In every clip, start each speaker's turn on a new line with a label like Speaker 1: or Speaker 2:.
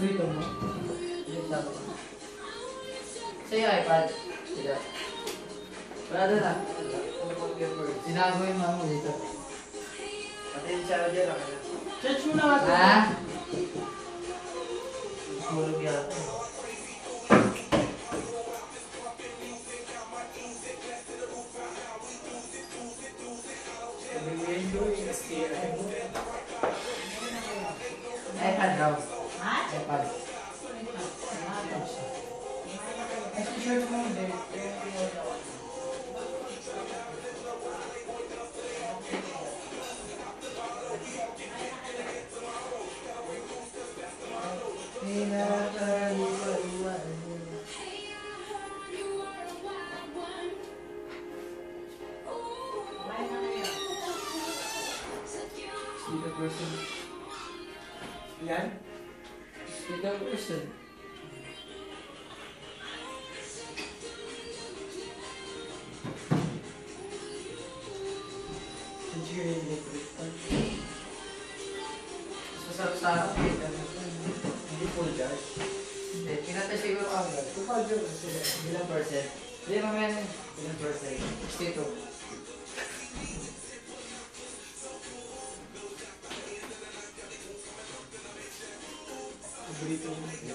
Speaker 1: paborito mo?
Speaker 2: Lang ako. Sa'yo iPad. Sila. Wala doon ah. Sinago yung mama mo dito.
Speaker 3: Pati yung charger ako na.
Speaker 1: Search mo na nga ito.
Speaker 2: Ha?
Speaker 3: Tulog yata.
Speaker 2: IPad daw.
Speaker 4: Ha?
Speaker 2: iPad.
Speaker 1: Ay, search mo hindi.
Speaker 4: Why na
Speaker 2: the person. Masarap sa akin.
Speaker 3: Hindi full charge.
Speaker 2: Hindi, pinatay siguro.
Speaker 1: Kapag yun, kasi
Speaker 2: Ilang percent? Hindi, mamaya na. Ilang percent? 62.
Speaker 1: Hindi, hindi.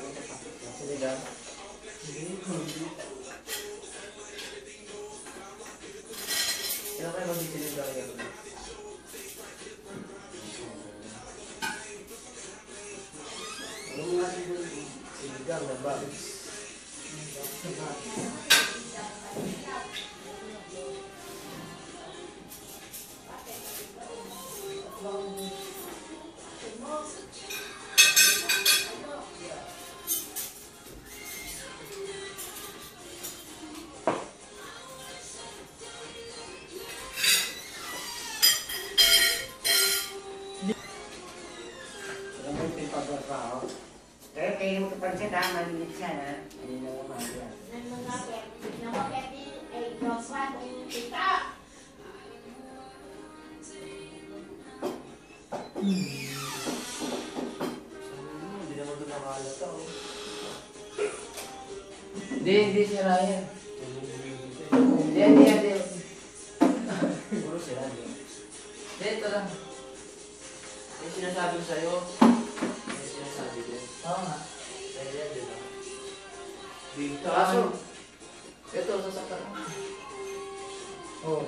Speaker 2: Ilang kayo mag-siligan kayo?
Speaker 3: Ano mo nga siguro? Siligang na ba? Alam Hindi. Hindi oh.
Speaker 2: Si Ryan. Hindi, hindi, hindi.
Speaker 3: Puro sila niyo.
Speaker 2: Hindi, ito lang.
Speaker 3: Yung sinasabi ko sa'yo, yung sinasabi ko.
Speaker 2: Oo nga. Kaso,
Speaker 3: aso.
Speaker 2: ito, sasaktan mo. Oo.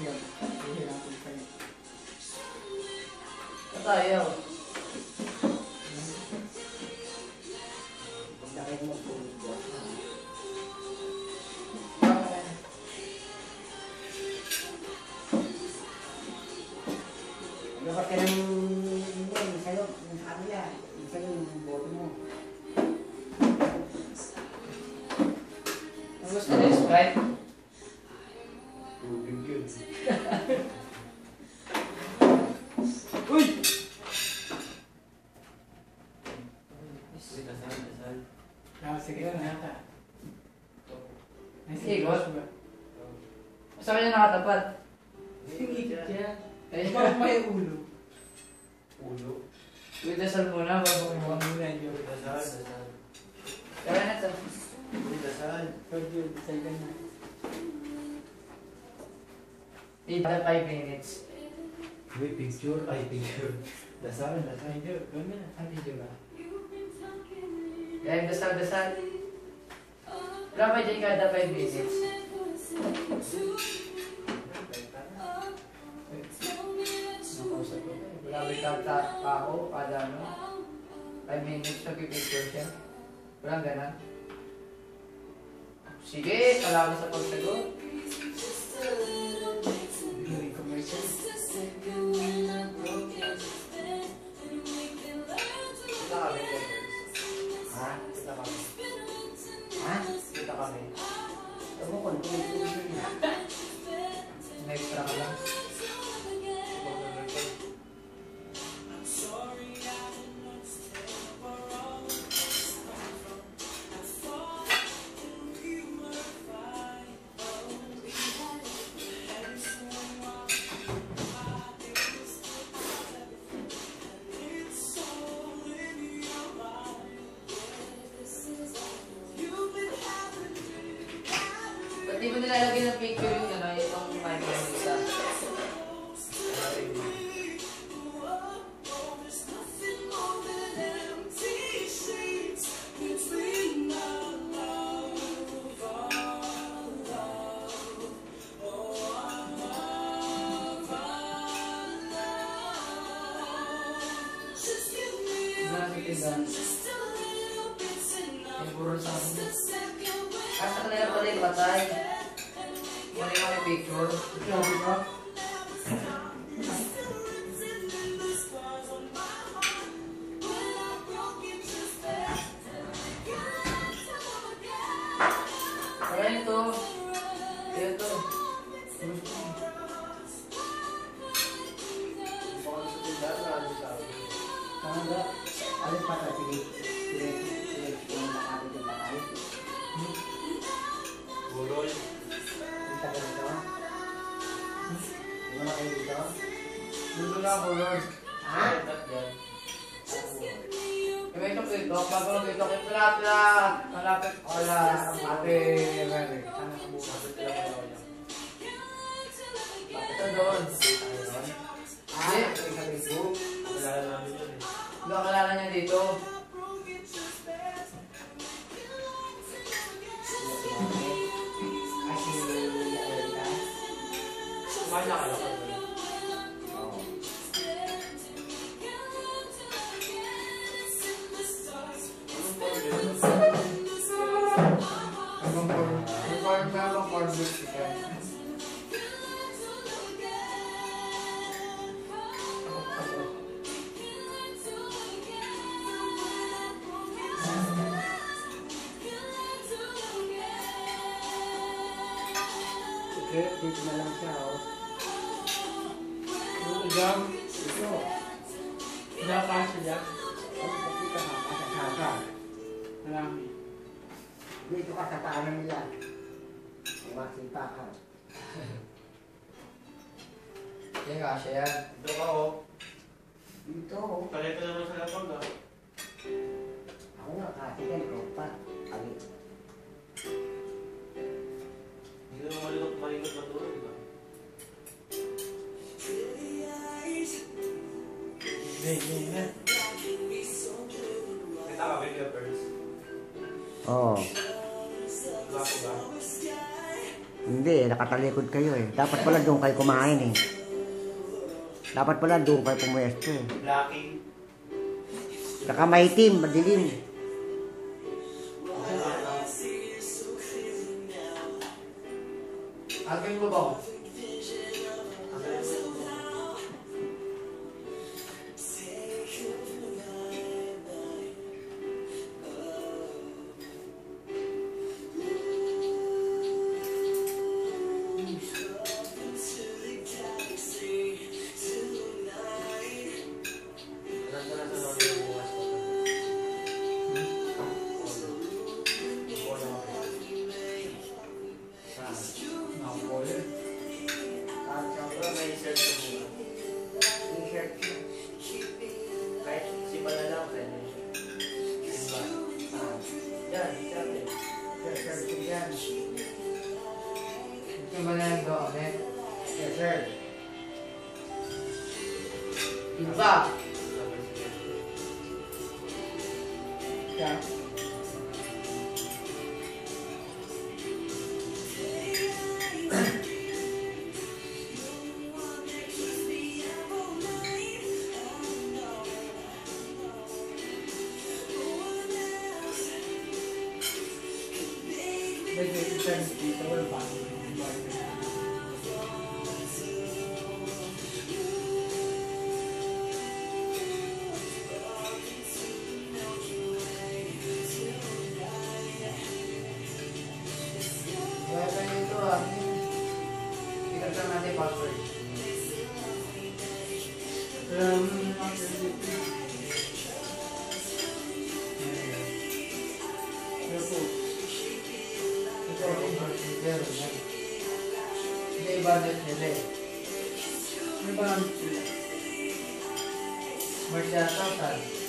Speaker 1: Yan. Hihirapan kayo.
Speaker 2: Katayaw. 5 minutes.
Speaker 3: Uy, picture. Ay, picture. Dasal, dasal.
Speaker 1: Ay. Gawin mo na.
Speaker 2: Ang video ba? Kaya dasal, dasal. Ba dyan kada 5 minutes? Nakausap ko. Wala ba ikaw ta- tao kada ano? 5 minutes nag-picture siya. Walang ganun. Sige, salamat sa pagsagot. Pati mo nilalagay ng picture Tindahan. May puro sa akin. Ah, sa kanila pala yung patay. Mali mo may picture.
Speaker 1: Sabi ko,
Speaker 2: Kaya ito. Ito.
Speaker 3: Sa akin.
Speaker 4: Tanda. Alis pa ka, sige. Sige, sige. Yung makapit yung bakay.
Speaker 3: Burol.
Speaker 4: Yung taga dito. Yung mga kayo dito.
Speaker 2: Dito na ako, Lord.
Speaker 4: Ha?
Speaker 2: May ito ito. Bago lang ito. Kaya malapit. Malapit. Wala. Ate. Mary. Dito
Speaker 3: na
Speaker 4: lang siya, oh.
Speaker 1: yung jam,
Speaker 4: Ito.
Speaker 1: nakasya dyan.
Speaker 4: Ano sa kita ka? Kasasasa.
Speaker 1: Marami.
Speaker 4: Dito ka sa paanan nila. Masipa ka.
Speaker 2: Yan kasha yan.
Speaker 3: Ito ka oh.
Speaker 4: Dito, oh.
Speaker 3: Kalito naman sa lapag ah.
Speaker 4: Ako nga, kasi kan, pa. Kali.
Speaker 3: Hindi naman malikot malikot matulog, di ba? Kita ka, Big Peppers.
Speaker 4: Oo.
Speaker 3: Lapo ba?
Speaker 4: Hindi, nakatalikod kayo eh. Dapat pala doon kayo kumain eh. Dapat pala doon kayo pumuesto eh.
Speaker 3: Blacking.
Speaker 4: Saka maitim, madilim.
Speaker 3: Nasa Yung
Speaker 2: doon eh?
Speaker 4: T-shirt.
Speaker 2: Iba.
Speaker 1: Siya.
Speaker 2: Meron yan. Hindi iba din nila eh.
Speaker 1: Ano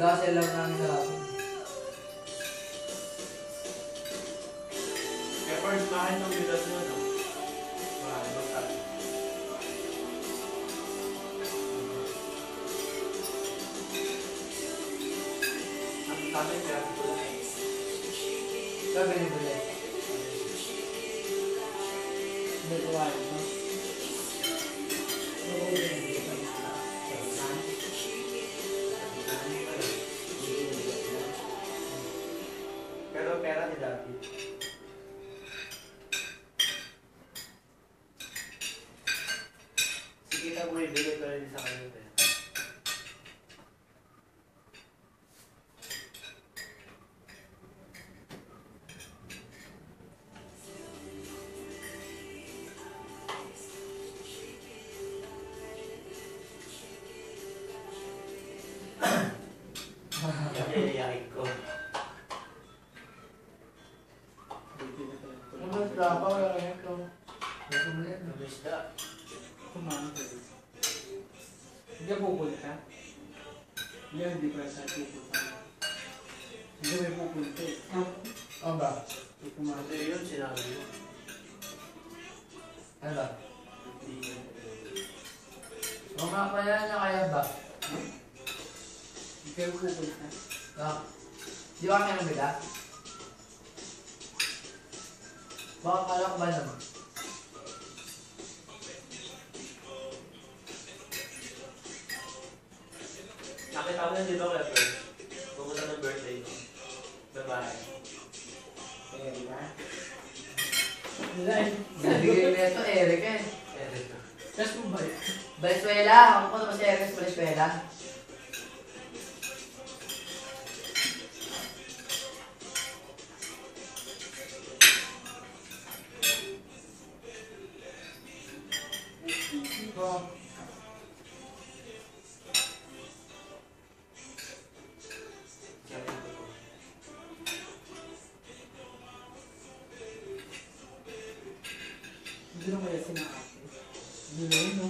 Speaker 2: Nagkasya lang namin.
Speaker 3: Kaya parang mahal ng bigas mo,
Speaker 2: Ano ba?
Speaker 1: Hindi.
Speaker 2: O nga pala na kaya ba?
Speaker 1: Hindi kayo pupunta.
Speaker 2: Ah, di ba kami nabila? Baka kala ko ba naman?
Speaker 3: Nakita mo na di ba kaya first? Pumunta ng birthday ko. Babae.
Speaker 1: Wala eh.
Speaker 2: Nabigay na ito, Eric eh.
Speaker 3: Eric.
Speaker 1: Best mo ba?
Speaker 2: Valenzuela, ako po naman si Eric sa Valenzuela.
Speaker 1: Hindi na kaya sinakati. Hindi na yun, no?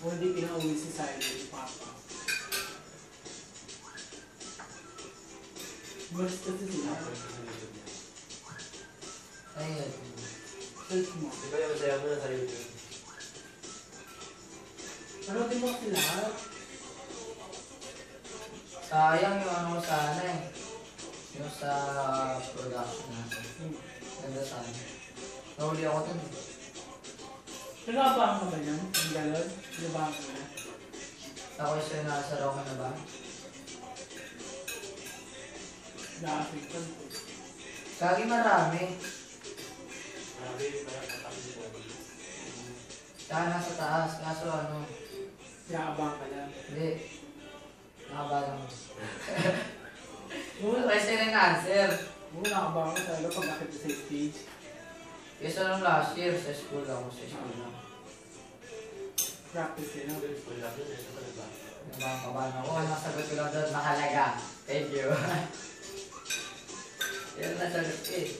Speaker 1: O hindi pinauwi si Silent ni Papa. Umalis kasi sila.
Speaker 2: Ayun.
Speaker 1: Search mo.
Speaker 3: Di ba yung masaya mo na sa YouTube?
Speaker 1: Ano din mo sila?
Speaker 2: Sayang yung ano ko sana eh. Yung sa production natin.
Speaker 1: Hmm.
Speaker 2: Ganda sana. Nahuli ako dun eh.
Speaker 1: Nagabang ka ba yan? Ang galon? Nagabang ka na?
Speaker 2: Ako yung sa'yo nasa raw ka na ba?
Speaker 1: Ka po.
Speaker 2: Kagi marami.
Speaker 3: Marami yung parang kapatid ko.
Speaker 2: Saka nasa taas. Kaso ano,
Speaker 1: Nagabang ka lang.
Speaker 2: hindi. Nakabalang.
Speaker 1: Oo,
Speaker 2: Kasi yung answer.
Speaker 1: oo, nakabang ka talaga pag nakita sa stage.
Speaker 2: Kasi nung last year, sa school ako, sa school lang.
Speaker 1: Practice.
Speaker 3: Ano yung school lang yun? Ito ka na ba?
Speaker 2: Nabangkaban ako. Ang nasagot ko lang doon, mahalaga. Thank you. Yan ang nasagot ko eh.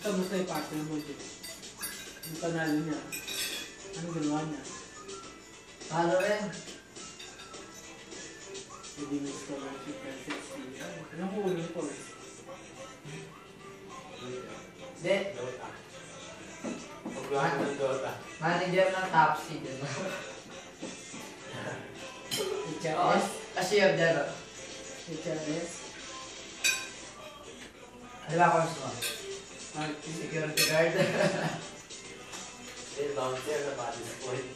Speaker 1: Ito mo sa partner mo dito. Yung panalo niya. Anong ginawa niya?
Speaker 2: Mahalo rin.
Speaker 1: Hindi mo scholarship and 60. Anong kunin ko eh?
Speaker 2: Hindi.
Speaker 3: Dota. Pagluhan mo ng Dota.
Speaker 2: Manager ng top seed. Ano? Oo,
Speaker 1: HRS?
Speaker 2: cashier dyan. oh.
Speaker 1: HRS?
Speaker 2: Ano ba course mo?
Speaker 1: RT?
Speaker 2: Security guard.
Speaker 3: Eh, bouncer na body point.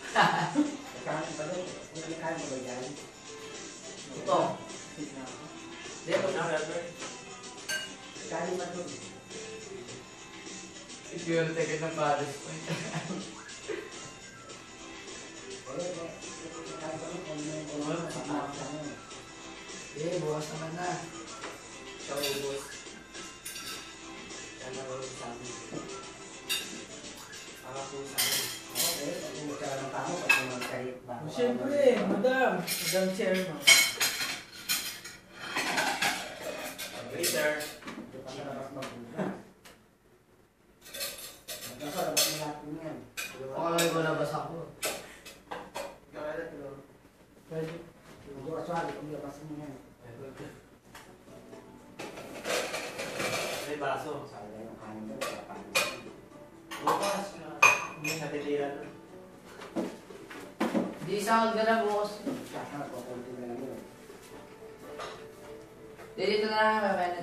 Speaker 2: Ito.
Speaker 1: Tignan ko.
Speaker 2: Hindi,
Speaker 3: Ano na, Robert?
Speaker 2: security guard ng Paris Point. Eh, bukas naman na.
Speaker 3: Siya ubos. Yan ako sa amin. Para po sa amin.
Speaker 1: Oh, Siyempre, madam. Madam chairman.
Speaker 2: Baka may malabas ako.
Speaker 3: Kakalat mo.
Speaker 1: Pwede.
Speaker 4: Medyo kaswali, kung labasin mo yan.
Speaker 3: May baso.
Speaker 4: Sayang yung kanin doon, wala pa.
Speaker 3: Bukas na. Hindi natitira na.
Speaker 2: Di isa ka na bukas.
Speaker 4: Saka, kukunti na lang